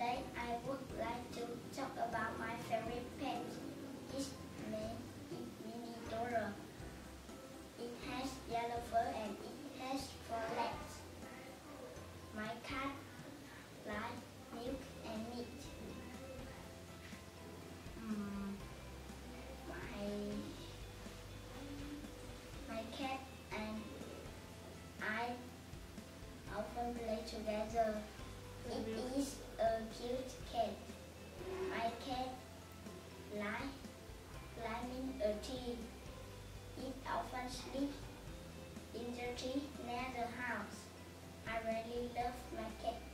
Today I would like to talk about my favorite pet. This Mini Dora. It has yellow fur and it has four legs. My cat likes milk and meat. Mm. My, my cat and I often play together. It is sleep in the tree near the house. I really love my cat.